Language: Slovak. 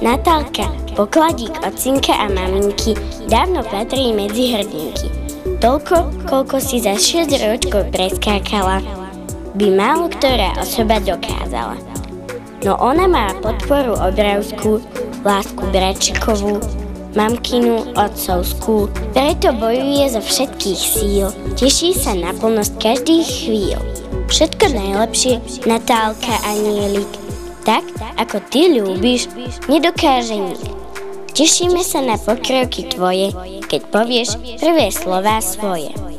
Natálka, pokladík od cinka a maminky, dávno patrí medzi hrdinky. Toľko, koľko si za 6 ročkov preskákala, by málo ktorá osoba dokázala. No ona má podporu obravskú, lásku bračikovú, mamkinu, otcovskú, preto bojuje zo všetkých síl, teší sa na plnosť každých chvíľ. Všetko najlepšie, Natálka Anielik, tak, ako ty ľúbiš, nedokáže nik. Tešíme sa na pokroky tvoje, keď povieš prvé slová svoje.